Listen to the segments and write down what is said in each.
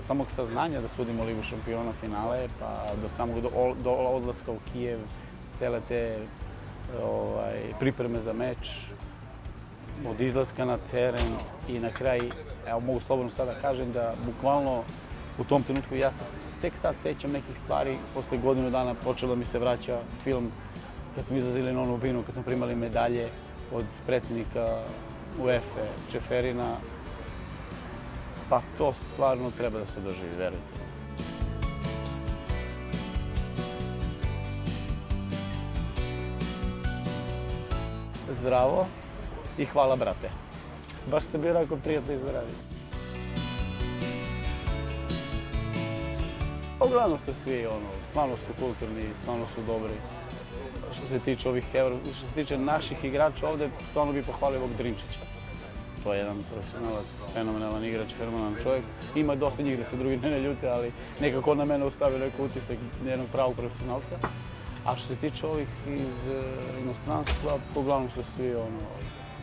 od samog saznanja da sudimo Ligu šampiona finale, pa do samog do, do odlaska u Kijev, cele te ovaj, pripreme za meč, od izlaska na teren i na kraj, evo mogu slobodno sada kažem da bukvalno u tom trenutku ja se tek sad sećam nekih stvari, posle godinu dana počela mi se vraća film kad smo izlazili na onu binu, kad smo primali medalje od predsjednika UEFA, Čeferina, pa to stvarno treba da se doživi, verujte. Zdravo i hvala brate. Baš se bio onako prijatno i zdravi. Uglavnom su svi, ono, stvarno su kulturni, stvarno su dobri. Što se tiče ovih što se tiče naših igrača ovde, stvarno bih pohvalio ovog Drinčića. To je jedan profesionalac, fenomenalan igrač, fenomenalan čovjek. Ima dosta njih da se drugi ne ljute, ali nekako na mene ostavio neki utisak jednog pravog profesionalca. A što se tiče ovih iz e, inostranstva, uglavnom su svi ono,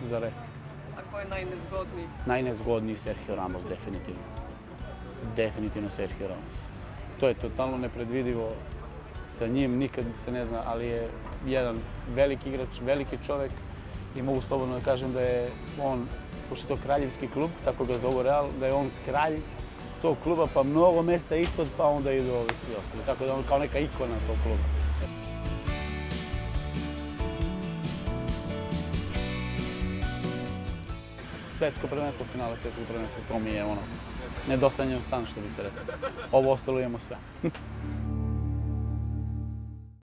za respekt. A ko je najnezgodniji? Najnezgodniji Sergio Ramos, definitivno. Definitivno Sergio Ramos. To je totalno nepredvidivo. Sa njim nikad se ne zna, ali je jedan veliki igrač, veliki čovek i mogu slobodno da kažem da je on, pošto je to kraljevski klub, tako ga zovu Real, da je on kralj tog kluba, pa mnogo mesta ispod, pa onda idu ovi svi ostali. Tako da on kao neka ikona tog kluba. Svetsko prvenstvo, finale svetskog prvenstva, to mi je ono, nedosanjan san što bi se rekao. Ovo ostalo imamo sve.